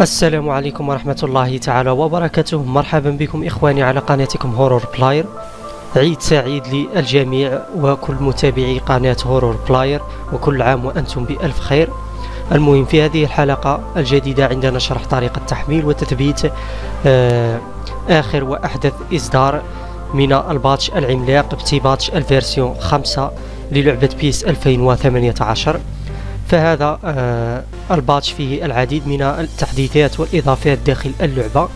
السلام عليكم ورحمة الله تعالى وبركاته. مرحبا بكم إخواني على قناتكم Horror Player عيد سعيد للجميع وكل متابعي قناة Horror Player وكل عام وأنتم بألف خير. المهم في هذه الحلقة الجديدة عندنا شرح طريقة تحميل وتثبيت آه آخر وأحدث إصدار من ال patch العملاق PTE Patch ال version 5 للعبة PES 2018 فهذا آه الباتش فيه العديد من التحديثات والإضافات داخل اللعبة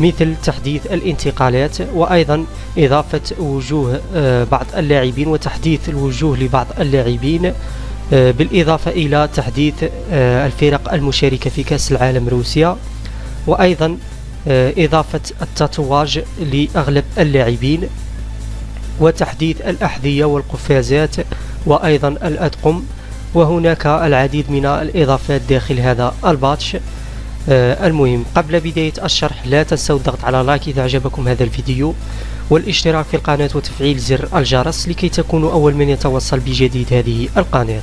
مثل تحديث الانتقالات وأيضا إضافة وجوه آه بعض اللاعبين وتحديث الوجوه لبعض اللاعبين آه بالإضافة إلى تحديث الفرق المشاركة في كأس العالم روسيا وأيضا إضافة التاتواج لأغلب اللاعبين وتحديث الأحذية والقفازات وأيضا الأطقم وهناك العديد من الإضافات داخل هذا ال patch. آه المهم قبل بداية الشرح لا تنسوا الضغط على like إذا عجبكم هذا الفيديو والاشتراك في القناة وتفعيل زر الجرس لكي تكونوا أول من يتوصل بجديد هذه القناة.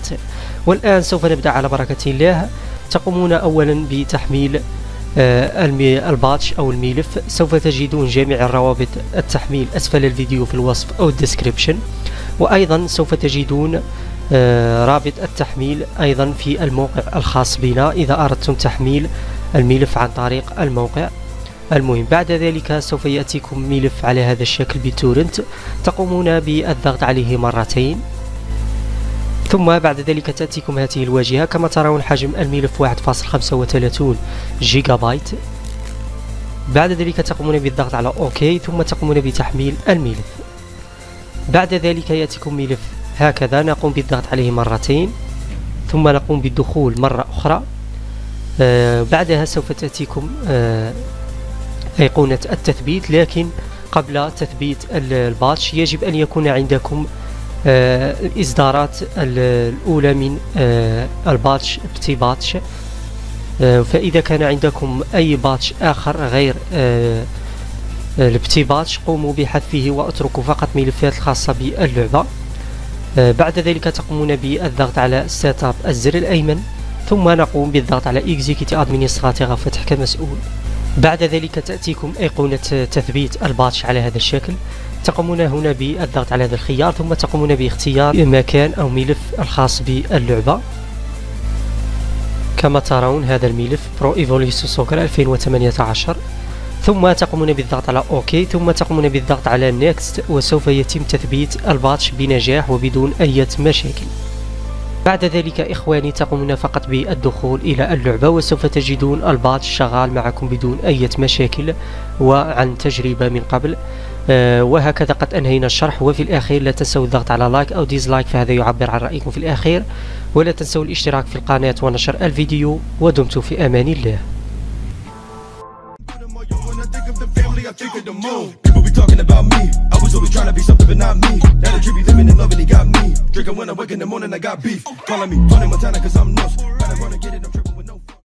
والآن سوف نبدأ على بركة الله. تقومون أولا بتحميل آه ال patch أو الملف. سوف تجدون جميع الروابط التحميل أسفل الفيديو في الوصف أو ال description. وأيضا سوف تجدون رابط التحميل أيضا في الموقع الخاص بنا. إذا أردتم تحميل الملف عن طريق الموقع المهم. بعد ذلك سوف يأتيكم ملف على هذا الشكل ب torrent. تقومون بالضغط عليه مرتين. ثم بعد ذلك تأتيكم هذه الواجهة. كما ترون حجم الملف 1.35 جيجا بايت بعد ذلك تقومون بالضغط على OK. ثم تقومون بتحميل الملف. بعد ذلك يأتيكم ملف هكذا نقوم بالضغط عليه مرتين ثم نقوم بالدخول مرة أخرى. آه بعدها سوف تأتيكم آه أيقونة التثبيت لكن قبل تثبيت ال patch يجب أن يكون عندكم آه الإصدارات الأولى من آه ال patch PTE Patch آه فإذا كان عندكم أي patch آخر غير آه ال PTE Patch قوموا بحذفه واتركوا فقط ملفات الخاصة باللعبة. بعد ذلك تقومون بالضغط على setup الزر الأيمن ثم نقوم بالضغط على exécuter administrateur فتح كمسؤول. بعد ذلك تأتيكم أيقونة تثبيت ال patch على هذا الشكل. تقومون هنا بالضغط على هذا الخيار ثم تقومون باختيار مكان أو ملف الخاص باللعبة. كما ترون هذا الملف Pro Evolution Soccer 2018 ثم تقومون بالضغط على OK ثم تقومون بالضغط على Next وسوف يتم تثبيت ال patch بنجاح وبدون أي مشاكل. بعد ذلك إخواني تقومون فقط بالدخول إلى اللعبة وسوف تجدون ال patch شغال معكم بدون أي مشاكل وعن تجربة من قبل. آه وهكذا قد أنهينا الشرح وفي الأخير لا تنسوا الضغط على like أو dislike فهذا يعبر عن رأيكم في الأخير. ولا تنسوا الاشتراك في القناة ونشر الفيديو ودمتم في أمان الله. Of the moon. People be talking about me. I was always trying to be something, but not me. Now the trip be living in love and he got me. Drinking when I wake in the morning, I got beef. Calling me Tony Montana, cause I'm nuts.